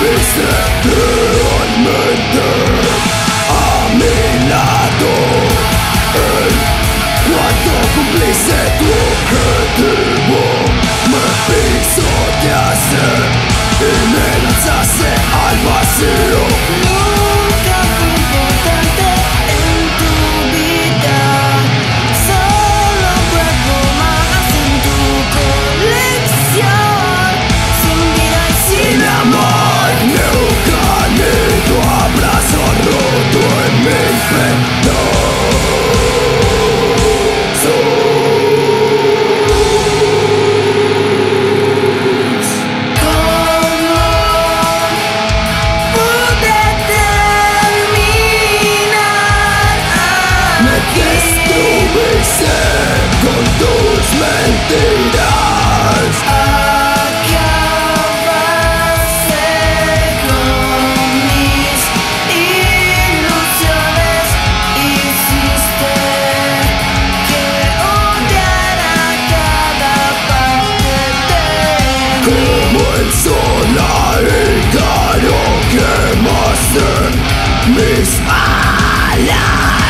Peace Me destruirse con tus mentiras. Acabaste con mis ilusiones. Hiciste que odiara cada parte de mí. Como el sol al que quemaste mis alas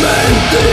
men